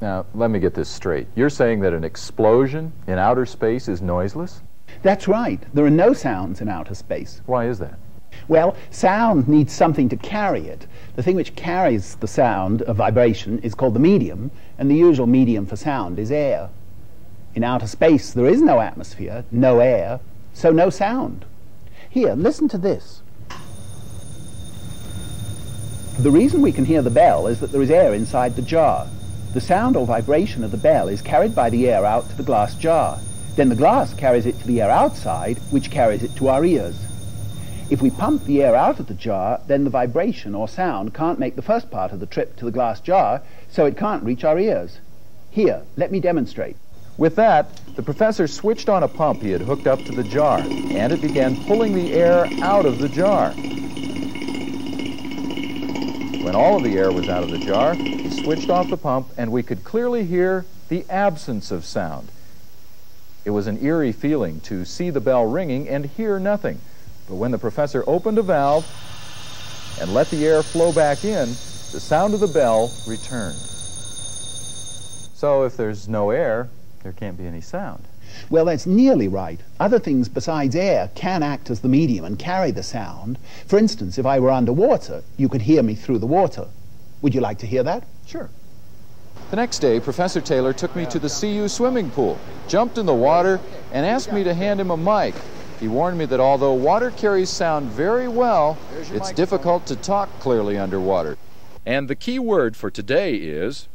Now, let me get this straight. You're saying that an explosion in outer space is noiseless? That's right. There are no sounds in outer space. Why is that? Well, sound needs something to carry it. The thing which carries the sound, a vibration, is called the medium, and the usual medium for sound is air. In outer space, there is no atmosphere, no air, so no sound. Here, listen to this. The reason we can hear the bell is that there is air inside the jar. The sound or vibration of the bell is carried by the air out to the glass jar. Then the glass carries it to the air outside, which carries it to our ears. If we pump the air out of the jar, then the vibration or sound can't make the first part of the trip to the glass jar, so it can't reach our ears. Here, let me demonstrate. With that, the professor switched on a pump he had hooked up to the jar, and it began pulling the air out of the jar. When all of the air was out of the jar, he switched off the pump, and we could clearly hear the absence of sound. It was an eerie feeling to see the bell ringing and hear nothing. But when the professor opened a valve and let the air flow back in, the sound of the bell returned. So if there's no air, there can't be any sound. Well, that's nearly right. Other things besides air can act as the medium and carry the sound. For instance, if I were underwater, you could hear me through the water. Would you like to hear that? Sure. The next day, Professor Taylor took me to the CU swimming pool, jumped in the water, and asked me to hand him a mic. He warned me that although water carries sound very well, it's difficult to talk clearly underwater. And the key word for today is